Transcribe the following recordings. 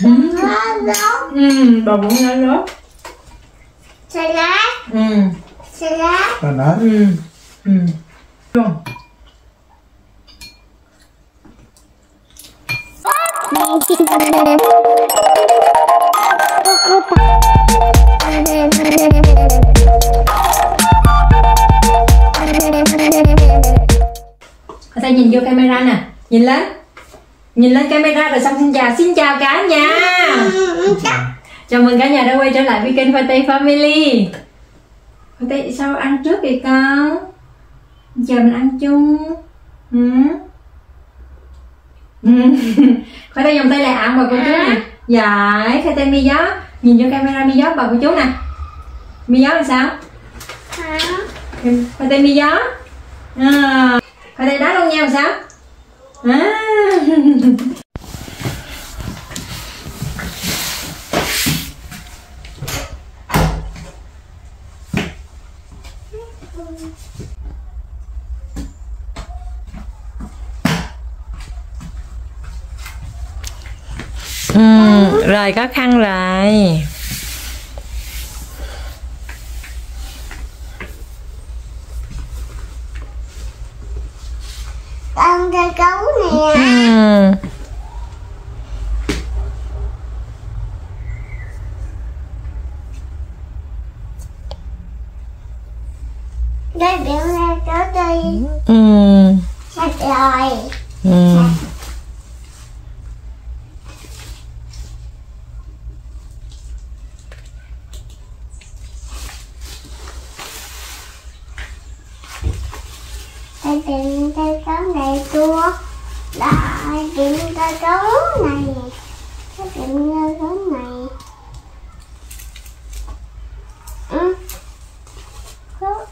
Salad. ừ bà lá lốt xà lá ừ Xà lá Xà lá ừ ừ luôn Ở đây nhìn vô camera nè, Nhìn lên Nhìn lên camera rồi xong xin chào Xin chào cả nhà. Chào mừng cả nhà đã quay trở lại với kênh Tây Family. Tây sao ăn trước vậy con? Giờ mình ăn chung. Ừ. Ừ. Khoai Tây dùng tay lại ạng bà cô chú nè. Dạ Khoai Tây mi gió. Nhìn vô camera mi gió bà cô chú nè. Mi gió là sao? Khoai Tây mi gió. À. Khoai Tây đá luôn nhau là sao à. Ừ, rồi có khăn rồi Con cây cấu nè. ừ. Đây biển ra có đi. Ừ. Sạch rồi. Ừ. Đây biển cây cấu này tua. Đây biển cây cấu này. Đây biển cây cấu này. Ừ. Có-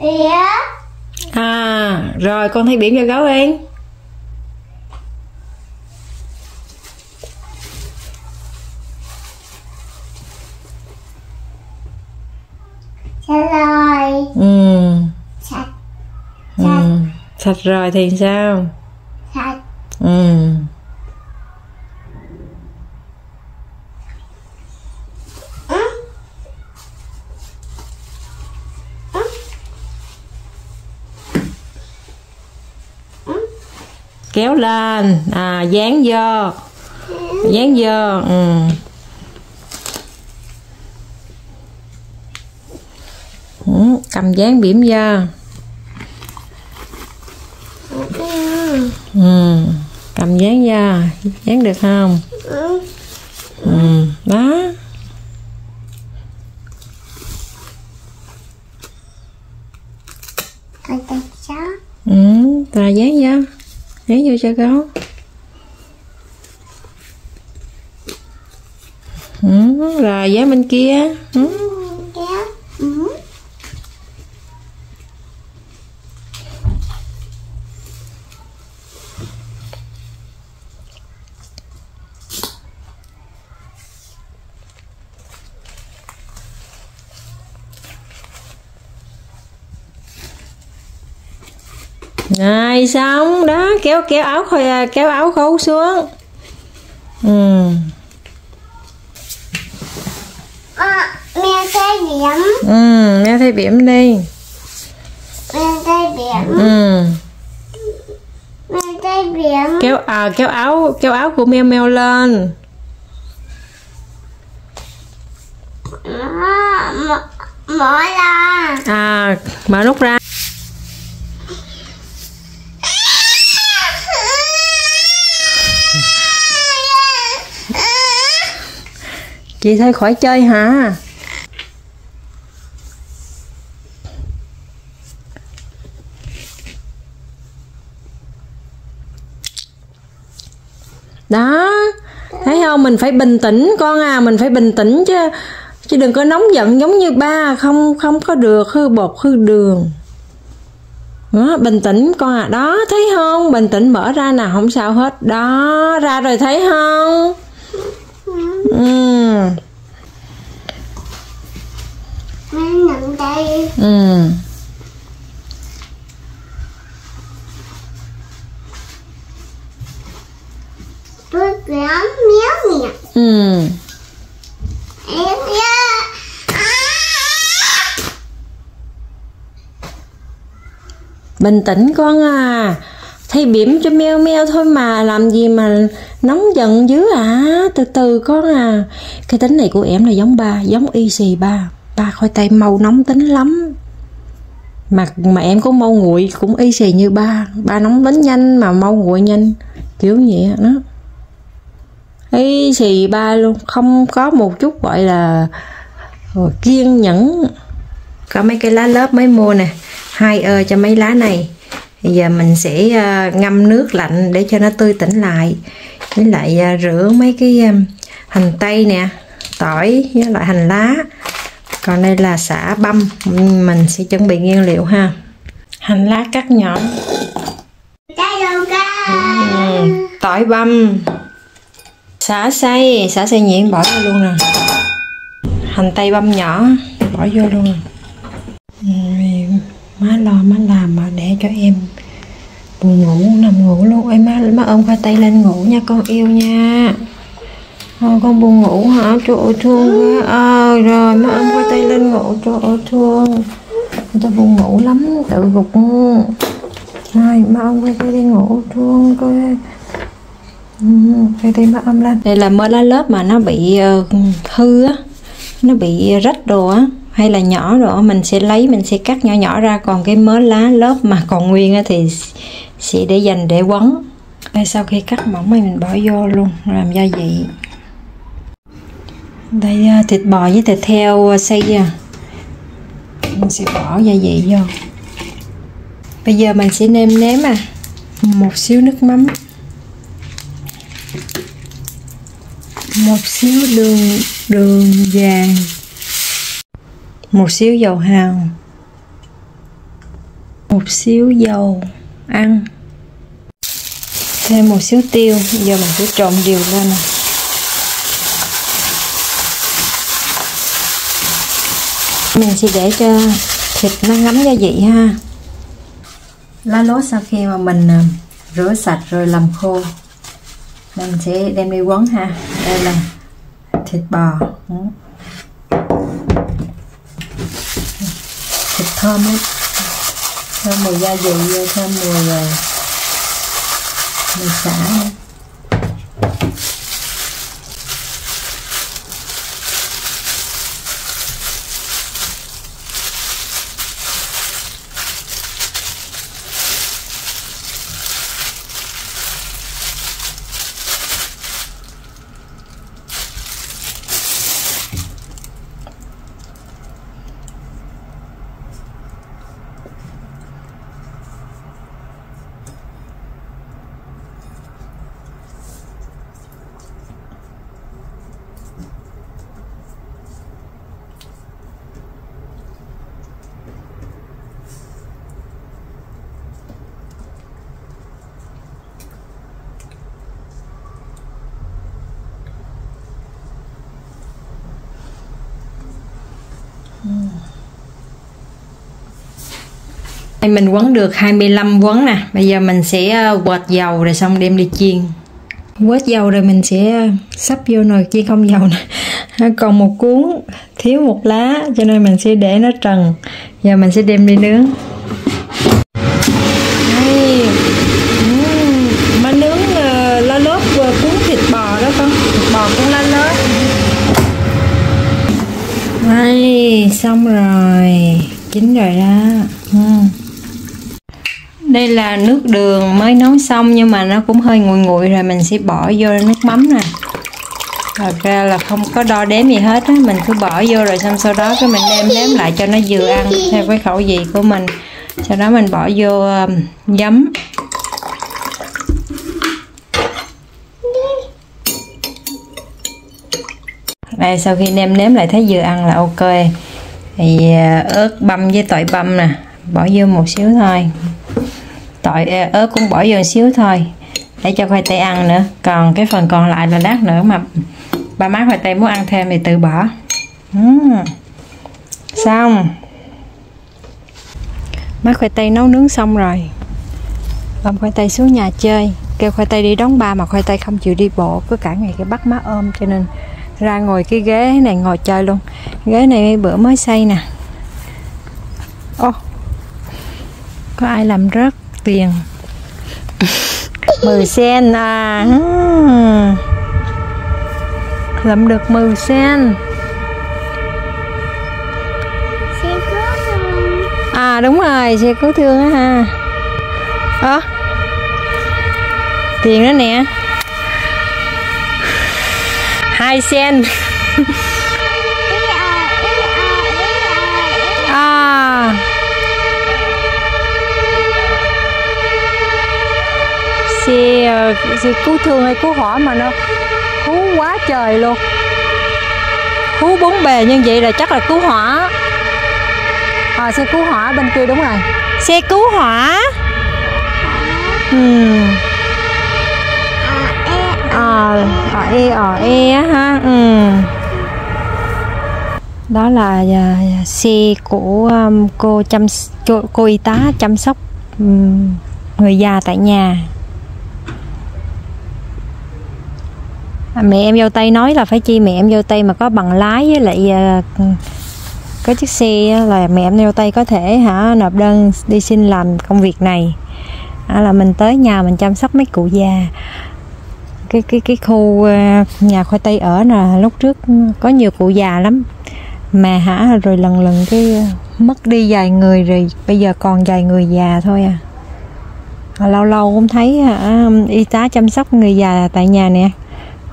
Iya. à rồi con thấy biển cho gấu yên Sạch rồi. ừ. Sạch. ừ. sạch rồi thì sao Sạch. ừ. Ừ. kéo lên à dán vô dán vô ừ. Ừ, cầm dán bỉm vô Ừ. cầm dán vô dán được không Ừ. ừ. đó ừ. rồi dán vô dán vô cho gấu ừ. rồi giá bên kia ừ. Ừ, kéo. Ừ. Rồi xong đó kéo kéo áo kéo áo khâu xuống ừ. À, mẹ tay điểm. ừ nghe thấy bỉm đi Mẹ tay điểm. ừ Mẹ tay điểm. kéo à kéo áo kéo áo của meo meo lên mở, mở ra. à mở nút ra chị thôi khỏi chơi hả? Đó thấy không? Mình phải bình tĩnh con à mình phải bình tĩnh chứ. Chứ đừng có nóng giận giống như ba không không có được hư bột hư đường. Đó, bình tĩnh con à. Đó thấy không? Bình tĩnh mở ra nào không sao hết. Đó ra rồi thấy không? Ừ. Nằm đây. Ừ. Tôi kéo méo miệng. Ừ. Bình tĩnh con à thì bỉm cho meo meo thôi mà, làm gì mà nóng giận dữ à? Từ từ con à. Cái tính này của em là giống ba, giống y xì ba. Ba khoai tây màu nóng tính lắm. Mà mà em có mau nguội cũng y xì như ba. Ba nóng tính nhanh mà mau nguội nhanh. Kiểu vậy đó. Y xì ba luôn. Không có một chút gọi là ờ, kiên nhẫn. Có mấy cái lá lớp mới mua nè. Hai ơ cho mấy lá này bây giờ mình sẽ uh, ngâm nước lạnh để cho nó tươi tỉnh lại. Với lại uh, rửa mấy cái um, hành tây nè tỏi với lại hành lá. Còn đây là xả băm mình sẽ chuẩn bị nguyên liệu ha. Hành lá cắt nhỏ ừ, tỏi băm. Xả xay xả xay nhuyễn bỏ vô luôn nè. Hành tây băm nhỏ bỏ vô luôn. Nè Ừ, má lo má làm mà để cho em buồn ngủ nằm ngủ luôn. Em má má ôm khoai tây lên ngủ nha con yêu nha. À, con buồn ngủ hả? Trời ơi thương quá. À, rồi má ôm khoai tây lên ngủ. Trời ơi thương. Người ta buồn ngủ lắm tự gục. Rồi má ôm khoai tây đi ngủ thương coi. Ừ, khoai tây má ôm lên. Đây là mơ lá lớp mà nó bị uh, hư á. Nó bị rách đồ á hay là nhỏ rồi, mình sẽ lấy, mình sẽ cắt nhỏ nhỏ ra. Còn cái mớ lá lớp mà còn nguyên thì sẽ để dành để quấn. Đây, sau khi cắt mỏng thì mình bỏ vô luôn, làm gia vị. Đây à, thịt bò với thịt heo à, xay à. mình sẽ bỏ gia vị vô. Bây giờ mình sẽ nêm nếm à một xíu nước mắm. Một xíu đường đường vàng một xíu dầu hào. Một xíu dầu ăn. Thêm một xíu tiêu. Giờ mình sẽ trộn đều lên mình sẽ để cho thịt nó ngấm gia vị ha. Lá lốt sau khi mà mình à, rửa sạch rồi làm khô, mình sẽ đem đi quấn ha. Đây là thịt bò thịt thơm ấy thơm mùi gia vị thơm mùi ờ, mùi xả nữa. Mình quấn được 25 quấn nè. Bây giờ mình sẽ ờ, quệt dầu rồi xong đem đi chiên. Quết dầu rồi mình sẽ ờ, sắp vô nồi chiên không dầu nè. Còn một cuốn thiếu một lá cho nên mình sẽ để nó trần. Giờ mình sẽ đem đi nướng. Đây. Má nướng uh, lá lốt cuốn thịt bò đó con. Thịt bò cuốn lá lốt. Đây, xong rồi. Chín rồi đó. Uhm đây là nước đường mới nấu xong nhưng mà nó cũng hơi nguội nguội rồi mình sẽ bỏ vô nước mắm nè. Thật ra là không có đo đếm gì hết á mình cứ bỏ vô rồi xong sau đó cái mình đem nếm lại cho nó vừa ăn theo cái khẩu vị của mình. Sau đó mình bỏ vô um, giấm. Đây sau khi nêm nếm lại thấy vừa ăn là ok. Thì uh, ớt băm với tỏi băm nè bỏ vô một xíu thôi tỏi ớt cũng bỏ vô xíu thôi, để cho khoai tây ăn nữa. Còn cái phần còn lại là lát nữa mà ba má khoai tây muốn ăn thêm thì tự bỏ. Uhm. xong. Má khoai tây nấu nướng xong rồi. Ôm khoai tây xuống nhà chơi. Kêu khoai tây đi đón ba mà khoai tây không chịu đi bộ, cứ cả ngày cái bắt má ôm, cho nên ra ngồi cái ghế này ngồi chơi luôn. Ghế này bữa mới xây nè. Ô, có ai làm rớt? Tiền. 10 sen à hmm. làm được 10 sen. À đúng rồi xe cứu thương á ha. Ơ tiền đó nè. Hai sen ý à ý à ý à ý à xe ờ, xe cứu thương hay cứu hỏa mà nó hú quá trời luôn. Hú bốn bề như vậy là chắc là cứu hỏa. À, xe cứu hỏa bên kia đúng rồi. Xe cứu hỏa? Ừ. Ờ ờ e ờ e á ha ừ. Đó là à, xe của um, cô chăm cô, cô y tá chăm sóc um, người già tại nhà À, mẹ em dâu tây nói là phải chi mẹ em dâu tây mà có bằng lái với lại à, có chiếc xe là mẹ em dâu tây có thể hả? Nộp đơn đi xin làm công việc này. À, là mình tới nhà mình chăm sóc mấy cụ già. Cái cái cái khu à, nhà khoai tây ở là lúc trước có nhiều cụ già lắm. Mà hả? Rồi lần lần cái mất đi vài người rồi bây giờ còn vài người già thôi à. À, lâu lâu cũng thấy hả, y tá chăm sóc người già tại nhà nè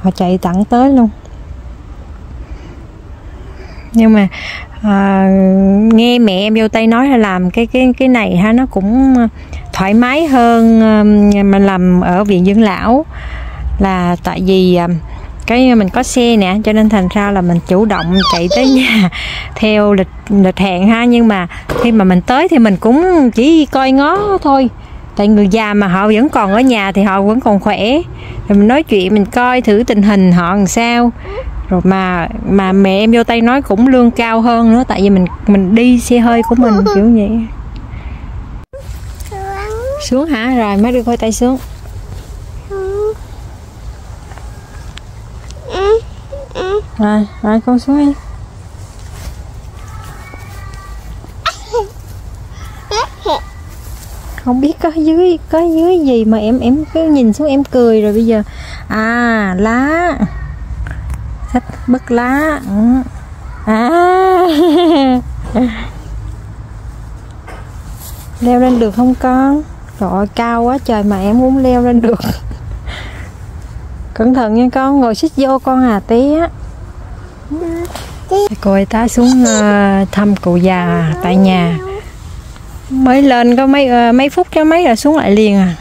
họ chạy tặng tới luôn. Nhưng mà à, nghe mẹ em vô tay nói là làm cái cái cái này ha nó cũng thoải mái hơn mà làm ở viện dưỡng lão. Là tại vì à, cái mình có xe nè cho nên thành ra là mình chủ động chạy tới nhà theo lịch lịch hẹn ha. Nhưng mà khi mà mình tới thì mình cũng chỉ coi ngó thôi tại người già mà họ vẫn còn ở nhà thì họ vẫn còn khỏe. Rồi mình nói chuyện, mình coi thử tình hình họ làm sao. Rồi mà mà mẹ em vô tay nói cũng lương cao hơn nữa, tại vì mình mình đi xe hơi của mình, kiểu vậy. Xuống hả? Rồi mới đưa khoai tay xuống. Rồi rồi, con xuống đi. Không biết có dưới có dưới gì mà em em cứ nhìn xuống em cười rồi bây giờ. À lá. Sách bức lá. Ừ. à. Leo lên được không con? Trời cao quá trời mà em muốn leo lên được. Cẩn thận nha con ngồi xích vô con à tí á. Cô y tá xuống uh, thăm cụ già tại nhà mới lên có mấy uh, mấy phút cho mấy là xuống lại liền à.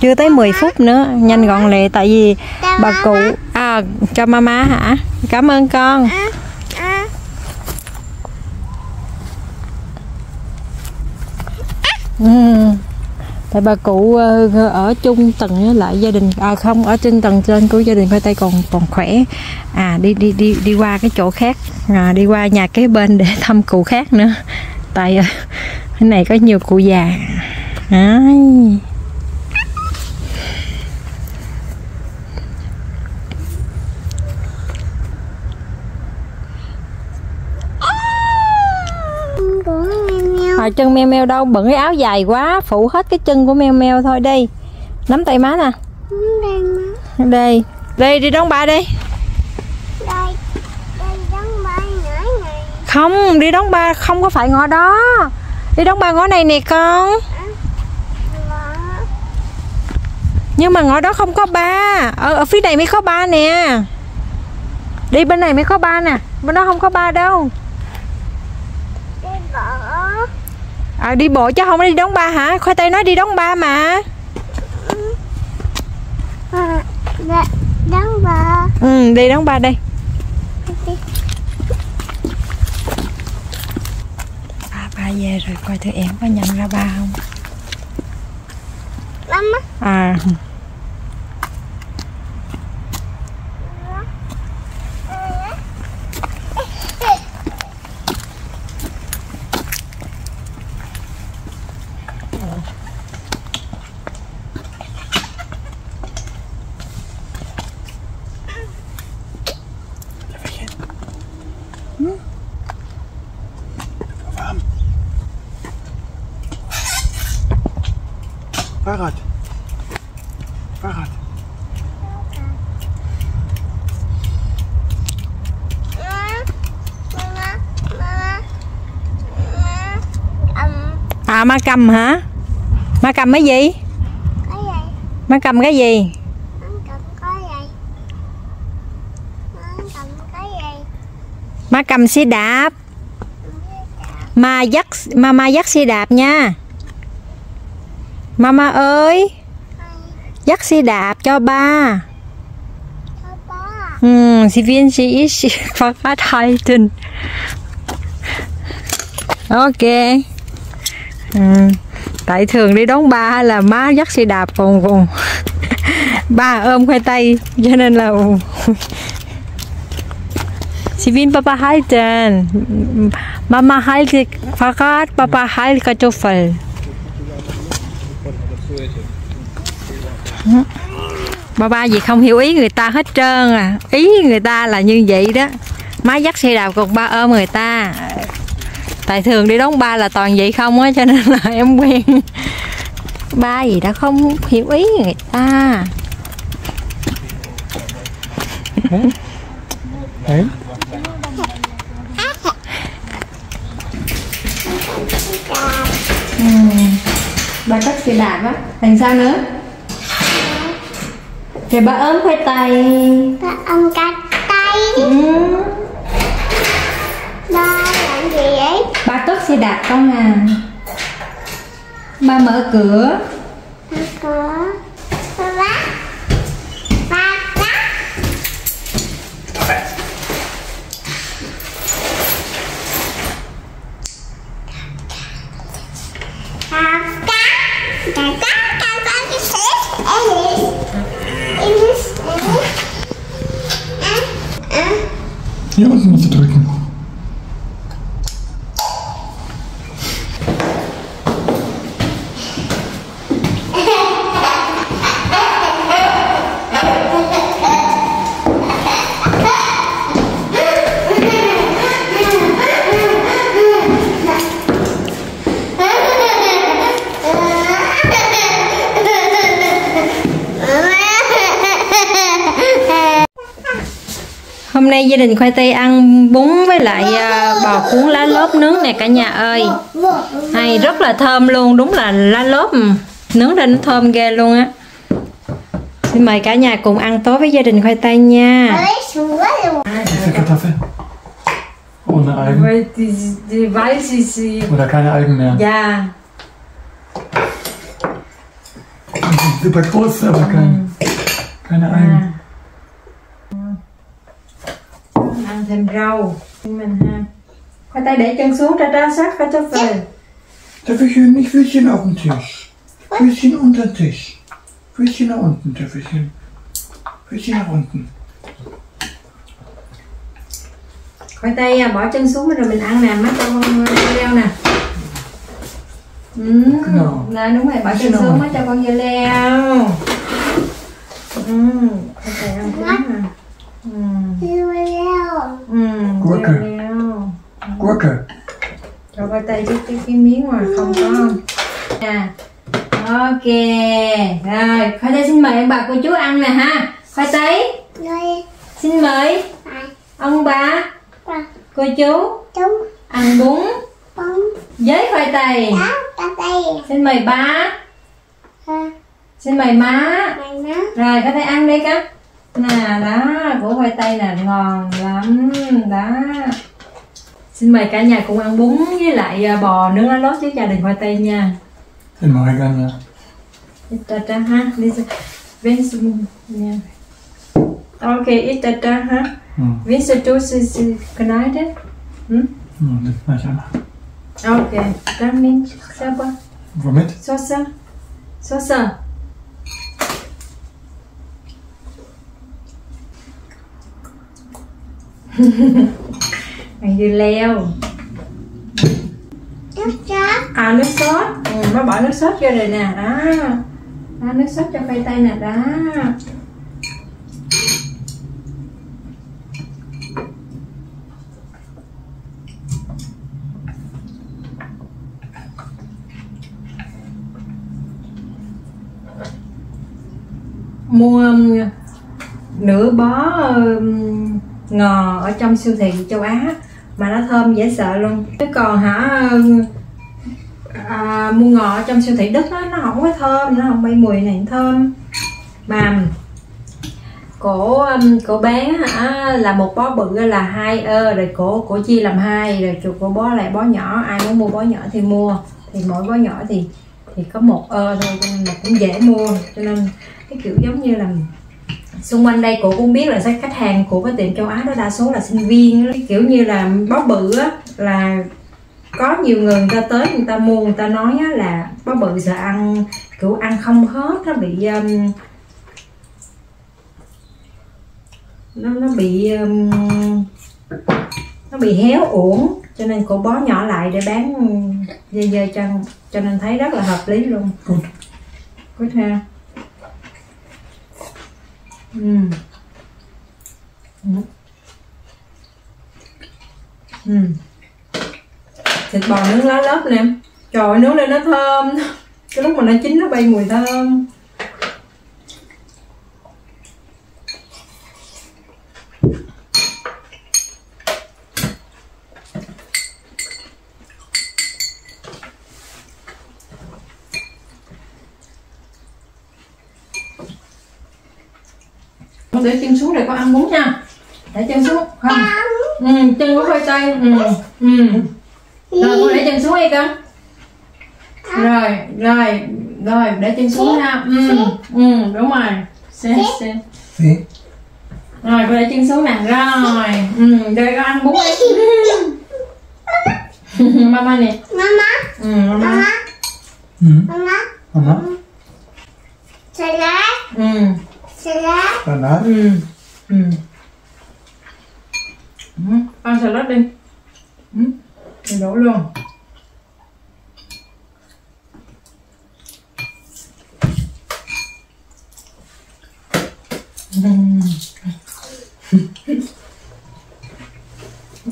Chưa tới 10 phút nữa nhanh gọn lẹ tại vì bà cụ à cho mama hả? Cảm ơn con. Ừ. tại bà cụ ờ, ở chung tầng với lại gia đình à không ở trên tầng trên của gia đình khoai tây còn còn khỏe. À đi đi đi đi qua cái chỗ khác à, đi qua nhà kế bên để thăm cụ khác nữa. Tại ờ, cái này có nhiều cụ già. Đấy. Hồi chân meo meo đâu bận cái áo dài quá phụ hết cái chân của meo meo thôi đi. Nắm tay má nè. Đây đây đi đón ba đi. Không đi đón ba không có phải ngõ đó đi đón ba ngõ này nè con. Nhưng mà ngõ đó không có ba. Ở, ở phía này mới có ba nè. Đi bên này mới có ba nè. Bên đó không có ba đâu. À, đi bộ chứ không đi đón ba hả? Khoai tây nói đi đón ba mà. Đón ba. Ừ đi đón ba đây ba về rồi coi thử em có nhận ra ba không? Mama à À ma cầm hả? Ma cầm cái gì? cái gì? Ma cầm cái gì? Má cầm gì? Cầm cái gì? Ma cầm xe đạp. Ma dắt ma ma dắt xe đạp nha. Mama ơi, dắt xe đạp cho ba. Có bó à? Ừ, sie viên sie ist Fahrrad. Ừ. Tại thường đi đón ba là má dắt xe đạp còn còn ba ôm khoai tây cho nên là Sie will Papa halten. Mama hält Fahrrad, Papa hält Kartoffel. Ba ba gì không hiểu ý người ta hết trơn à. Ý người ta là như vậy đó. Má dắt xe đạp còn ba ôm người ta. Tại thường đi đón ba là toàn vậy không á Cho nên là em quen. Ba gì đã không hiểu ý người ta. Hey? Ba cất xe đạp á. Thành sao nữa? Thì ba ôm khoai tây Có ông cắt tay ừ. Ba làm gì vậy? Ba cất xe đạp con à Ba mở cửa Ba có Ba bác Ba bác Ba bác Ba bác Ba bác cái sếp Elis Elis Hier unten musst du drücken. Hôm nay gia đình khoai tây ăn bún với lại à, bò cuốn lá lốt nướng nè cả nhà ơi Hay rất là thơm luôn Đúng là lá lốt ừ. Nướng lên nó thơm ghê luôn á Xin mời cả nhà cùng ăn tối với gia đình khoai tây nha. Ohne Algen. Weil die, die weiß ist sie. Oder keine Algen mehr. Ja, super groß, aber kein, keine Algen. Ăn thêm rau cho mình ha. Khoai tây để chân xuống ra ra sát phải cho về. Töffelchen, nicht Füßchen auf den Tisch. Füßchen unter den Tisch. Füßchen nach unten, Töffelchen. Füßchen nach unten. Khoai tây à, bỏ chân xuống rồi mình ăn nè, mắt cho con leo nè. Ừ, là đúng rồi, bỏ chân xuống mắt cho con dưa leo. Ừ, khoai tây ăn nè. Leo. Gurke. cho khoai tây cái, cái, cái miếng mà không có. Nè. Ok. Rồi khoai tây xin mời ông bà cô chú ăn nè ha. Khoai tây. Rồi. Xin mời ông bà cô chú Chúng ăn bún. Với khoai tây. Tay xin mời ba. Ha xin mời má. Rồi có thể ăn đi các nè đó của khoai tây là ngon lắm đó xin mời cả nhà cùng ăn bún với lại à, bò nướng lá lốt với gia đình khoai tây nha mache ich gerne. Da, da, ha. Wenn du, ja. Okay, da, ha. Willst du sie, sie schneiden? Hm? Hm. Okay, dann nimm selber Womit? Soße. Soße. Mày dưa leo. Nước chát À nước sốt. Ừ, Nó bỏ nước sốt vô rồi nè Đó. Đó, nước sốt cho khoai tây nè Đó. Mua nửa bó ngò ở trong siêu thị châu Á mà nó thơm dễ sợ luôn. Chứ còn hả à, mua ngò ở trong siêu thị Đức đó, nó không có thơm nó không bay mùi này thơm. Mà cổ um, cổ bán hả là một bó bự là hai ơ rồi cổ cổ chia làm hai rồi chụp cổ bó lại bó nhỏ ai muốn mua bó nhỏ thì mua. Thì mỗi bó nhỏ thì thì có một ơ thôi cho nên là cũng dễ mua. Cho nên cái kiểu giống như là xung quanh đây cô cũng biết là các khách hàng của cái tiệm châu Á đó đa số là sinh viên kiểu như là bó bự á là có nhiều người người ta tới người ta mua người ta nói á, là bó bự sợ ăn kiểu ăn không hết nó bị um, nó nó bị um, nó bị héo uổng. Cho nên cô bó nhỏ lại để bán dây dơ chân cho nên thấy rất là hợp lý luôn. Gut. theo ha ừ. Ừ. Thịt bò nướng lá lớp nè trời ơi, nướng lên nó thơm cái lúc mà nó chín nó bay mùi thơm con để chân xuống để con ăn bún nha. Để chân xuống không? Ừ, chân có khoai tây ừ. Ừ. rồi con để chân xuống đi con. Rồi rồi rồi để chân xuống nha. Ừ. ừ đúng rồi. Xem Nee. rồi con để chân xuống nè. Rồi ừ rồi con ăn bún đi. Mama nè. Mama, ừ mama. Mama, Mhm. mama, Mama, salad, ừ. Salad, Salat. ừ ừ. Ừ, ăn salad đi. Ừ. thì đổ luôn. Ừ.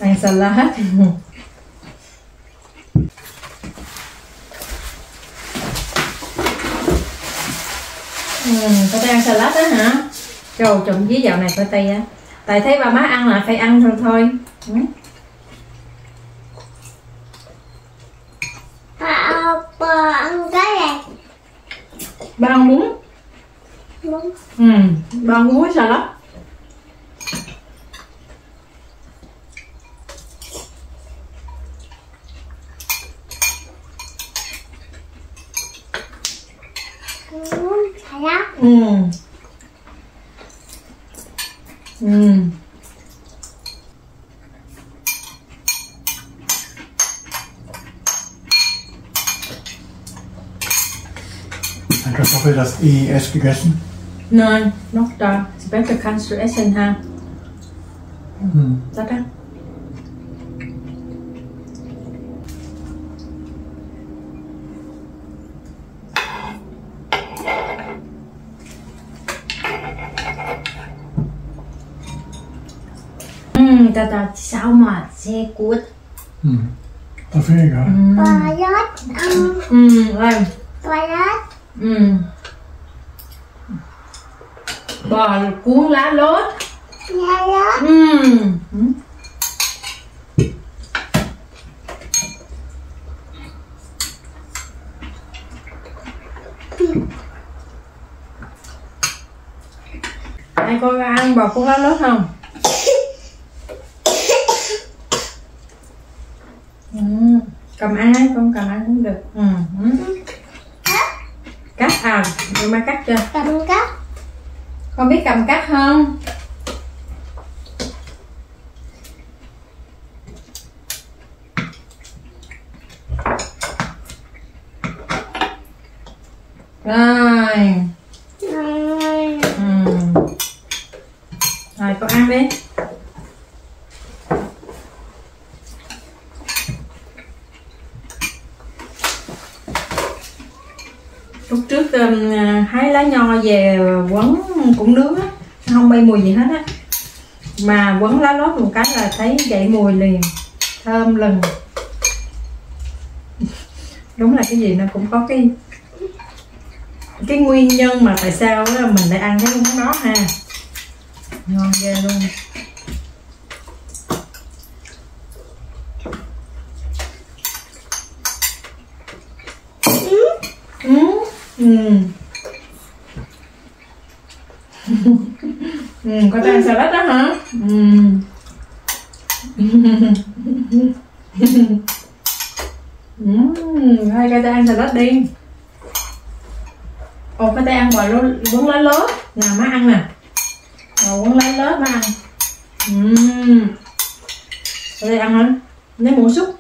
Ăn salad. Ừ, có tay ăn salad đó hả? Trời trộm với dạo này có tay á Tại thấy ba má ăn là phải ăn thôi thôi ừ. Bò ăn cái này. Ba ăn bún Bún. Ừ, ba ăn bún salad. Ừ Ừ Kartoffel das EES gegessen? Nein, noch da. Später kannst du essen, ha? Hm. Ai có ăn bò cuốn lá lốt không? Ừ. Cầm ăn ấy, con cầm ăn cũng được. Ừ. ừ. Cắt à, rồi mai cắt cho. Cầm cốc. Con biết cầm cắt không? Rồi. Ừm, Ừ. Rồi con ăn đi. Lúc trước um, hái lá nho về quấn cũng nướng á, không bay mùi gì hết á. Mà quấn lá lốt một cái là thấy dậy mùi liền, thơm lừng. Đúng là cái gì nó cũng có cái cái nguyên nhân mà tại sao đó mình lại ăn cái món đó ha. Ngon ghê luôn. Ừ. Ừ ừ có ăn salad đó hả? Ừ. Ừ hai cái tay ăn salad đi. Ồ cái tay ăn lố quấn lá lốt. Nè má ăn nè. Bò quấn lá lốt má ăn. Ừ. Cái tay ăn hả? Lấy muỗng xúc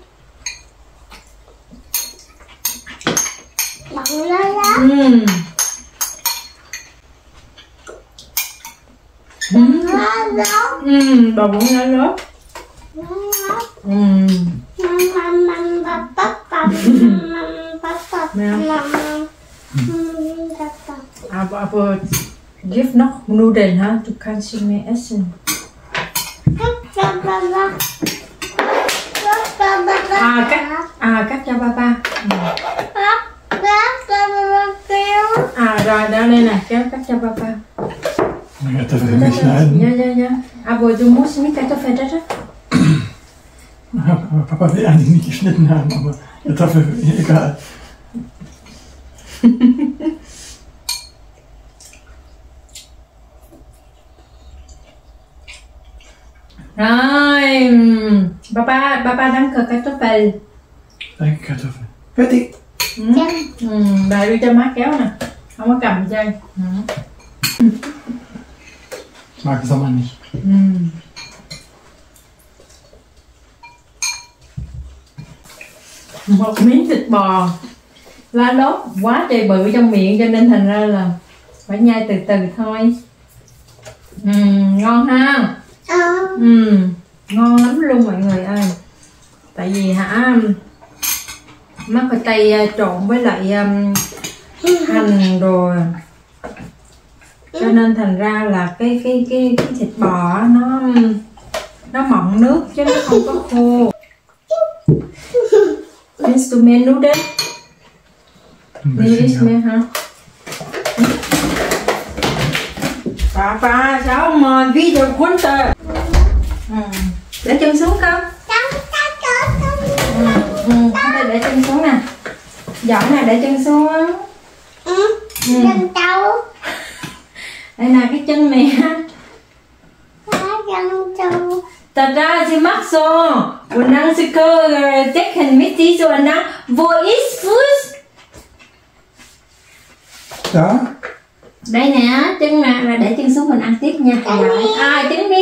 bận lên đó ừ bận lên đó ừ bò quấn lá lốt ừ Mama, mama, papa, mama, papa, Mèo. mama, papa. aber aber gib noch Nudeln ha du kannst sie mir essen Papa, à cắt à cắt cho papa ừ. Kêu. à rồi đó đây nè kéo cắt cho papa Ja, darf ich mich schneiden? ja ja ja aber du musst nicht Kartoffeln Aber Papa will eigentlich nicht geschnitten haben, aber der Kartoffel, egal. rồi papa papa đang cờ Kartoffel Danke, Kartoffel. Fertig. ừ. ừ, bà đưa cho má kéo nè không có cầm chơi ừ. Ich mag Sommer nicht. Ừ. một miếng thịt bò. Lá lốt quá trời bự trong miệng cho nên thành ra là phải nhai từ từ thôi. Ừ, ngon ha? Ừ, ngon lắm luôn mọi người ơi. Tại vì hả mắc khoai tây à, trộn với lại um, hành rồi cho nên thành ra là cái cái cái, cái thịt bò nó nó mọng nước chứ nó không có khô Willst du mehr Nudeln? Nee, ja. mehr, hả? Papa, sao mà video cuốn tờ? Ừ. Để chân xuống con. Ừ, ừ. Để chân xuống nè. Giỏi nè, để chân xuống. Ừ, Ừ. chân trâu. Đây nè, cái chân nè. Lá chân trâu. Tada, sie macht so. Und dann sie können decken mit die so. Und dann, wo ist Fuß? Da? Đây nè, chân nè, rồi để chân xuống mình ăn tiếp nha. Rồi. À, chân nè.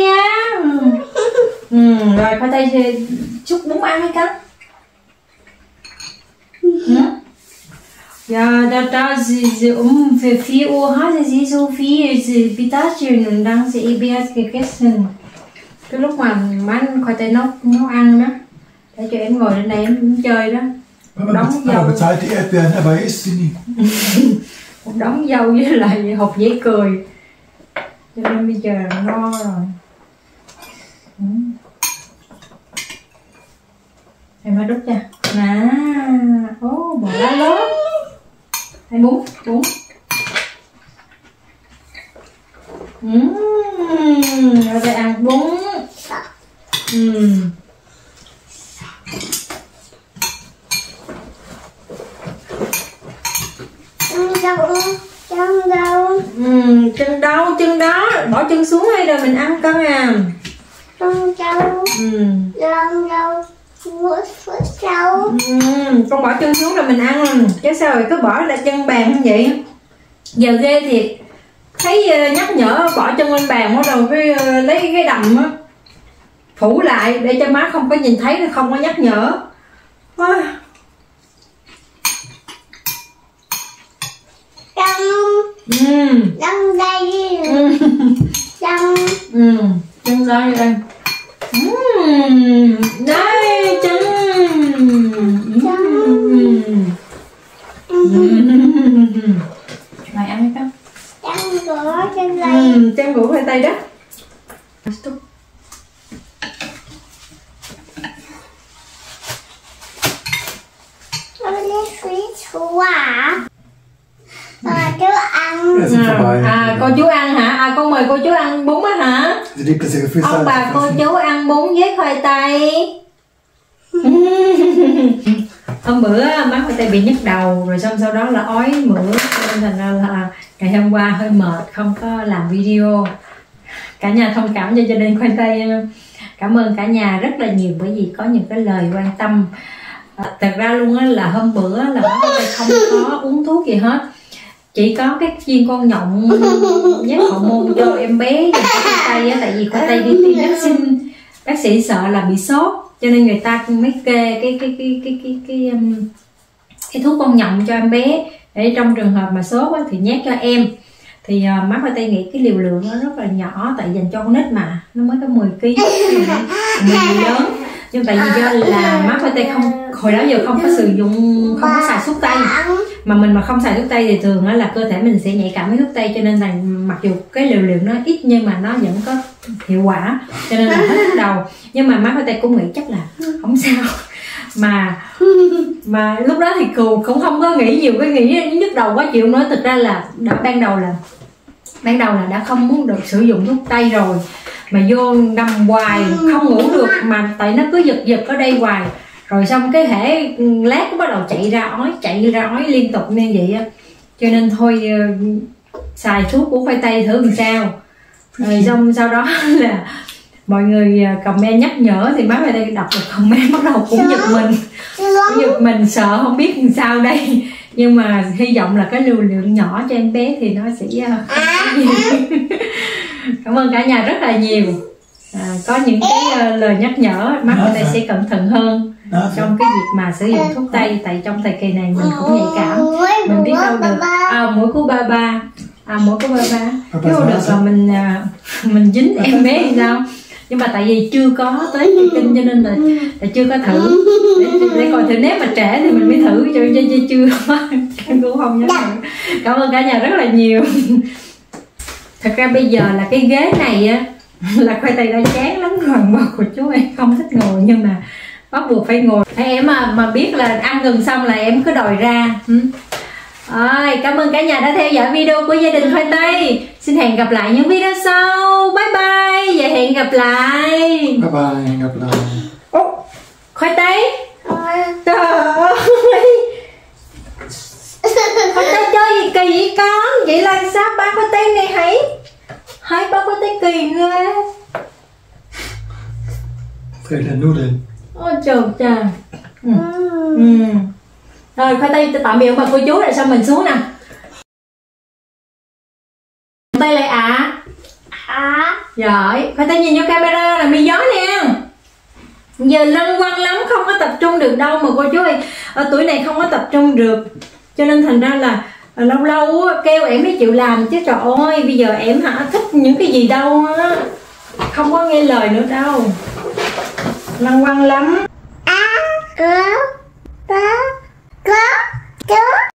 Ừ, rồi khoai tây thì chút bún ăn hay không? Ừ. Ja, da, da sie, sie um für 4 Uhr hatte sie so viel sie Pistazien und dann sie eben erst gegessen. Cái lúc mà ăn khoai tây nấu nấu ăn đó, để cho em ngồi lên đây em chơi đó, Papa, Đóng Papa dầu. bezahlt die Erdbeeren, aber er isst sie nie. một đống dâu với lại hộp giấy cười. Cho nên bây giờ ngon rồi. Ừ. Em phải đút cho. Nè, ô, bỏ lá lốt. Hay bún, bún. Ừm, rồi đây ăn bún. Ừm. Chân trâu. Ừm, chân đâu, chân đó, bỏ chân xuống hay rồi mình ăn con à. Chân trâu. Ừm. Chân trâu. Ừm, con bỏ chân xuống rồi mình ăn. Chứ sao rồi cứ bỏ lại chân bàn như vậy? Giờ ghê thiệt. Thấy ờ, nhắc nhở bỏ chân lên bàn bắt đầu cái ờ, lấy cái đầm á. Phủ lại để cho má không có nhìn thấy không có nhắc nhở. Ôi, Chân. ừm, Chân đây. Chân. ừm, chân đây đây đây. Ừm. mày ăn hay không Chân của chân đây. Ừ, chân của khoai tây đó Stop. Nó lấy phí chua à? Chú ăn. Vorbei. à cô chú ăn hả? À con mời cô chú ăn bún á hả? Ông bà cô chú ăn bún với khoai tây. Hôm bữa má khoai tây bị nhức đầu rồi xong sau đó là ói mửa nên thành ra là ngày hôm qua hơi mệt không có làm video. Cả nhà thông cảm cho gia đình khoai tây cảm ơn cả nhà rất là nhiều bởi vì có những cái lời quan tâm. À, thật ra luôn á là hôm bữa là má khoai tây không có uống thuốc gì hết chỉ có cái viên con nhộng nhét môn cho em bé cho khoai tây á tại vì khoai tây đi tiêm vaccine bác sĩ sợ là bị sốt cho nên người ta mới kê cái cái cái cái cái cái um, cái thuốc con nhộng cho em bé. Để trong trường hợp mà sốt á, thì nhét cho em. Thì uh, má khoai tây nghĩ cái liều lượng nó rất là nhỏ tại dành cho con nít mà nó mới có 10 kg mình lớn. Nhưng tại vì do là má khoai tây không hồi đó giờ không có sử dụng không có xài thuốc tây. Ăn mà mình mà không xài thuốc tây thì thường á là cơ thể mình sẽ nhạy cảm với thuốc tây cho nên là mặc dù cái liều lượng nó ít nhưng mà nó vẫn có hiệu quả cho nên là hết đầu. Nhưng mà má khoai tây cũng nghĩ chắc là không sao. Mà mà lúc đó thì cù cũng không có nghĩ nhiều cái nghĩ nhức đầu quá chịu nói. Thực ra là đã, ban đầu là ban đầu là đã không muốn được sử dụng thuốc tây rồi mà vô nằm hoài không ngủ được mà tại nó cứ giật giật ở đây hoài rồi xong cái thể lát nó bắt đầu chạy ra ói chạy ra ói liên tục như vậy á. Cho nên thôi ờ, xài thuốc của khoai tây thử làm sao. Rồi xong sau đó là mọi người ờ, comment nhắc nhở thì má khoai tây đọc được comment bắt đầu cũng giật mình. Cũng giật mình sợ không biết làm sao đây. Nhưng mà hy vọng là cái lưu lượng nhỏ cho em bé thì nó sẽ ờ, không có gì. cảm ơn cả nhà rất là nhiều. À, có những cái lời nhắc nhở má khoai tây sẽ cẩn thận hơn. Trong cái việc mà sử dụng thuốc tây tại trong thời kỳ này mình cũng nhạy cảm. Mình biết đâu được. à mũi của ba ba. À mũi của ba ba. Ba mà được là mình à, mình dính em bé thì sao? nhưng mà tại vì chưa có tới kỳ kinh cho nên là, là chưa có thử. Để, để coi thử nếu mà trẻ thì mình mới thử cho cho, cho chưa cũng không nhớ cảm ơn cả nhà rất là nhiều. Thật ra bây giờ là cái ghế này á là khoai tây đã chán lắm rồi mà của chú em không thích ngồi nhưng mà bắt buộc phải ngồi. Hay em mà mà biết là ăn gần xong là em cứ đòi ra. Ừ. Rồi, cảm ơn cả nhà đã theo dõi video của gia đình khoai tây. Xin hẹn gặp lại những video sau. Bye bye. Và hẹn gặp lại. Bye bye, hẹn gặp lại. Ô, khoai tây. Trời ơi. Khoai tây chơi gì kỳ vậy con? Vậy là sao ba khoai tây này hãy? Hai ba khoai tây kỳ ghê. Vielleicht ein Nudeln. Ôi trời trời ừ. Ừ. rồi khoai tây tạm biệt ông bà cô chú rồi xong mình xuống nè. Tay lại ạ. À giỏi. Khoai tây nhìn vô camera là mi gió nè giờ lân quăng lắm không có tập trung được đâu mà cô chú ơi. Ở tuổi này không có tập trung được. Cho nên thành ra là là lâu lâu kêu em mới chịu làm chứ trời ơi bây giờ em hả thích những cái gì đâu á. Không có nghe lời nữa đâu lăng quăng lắm.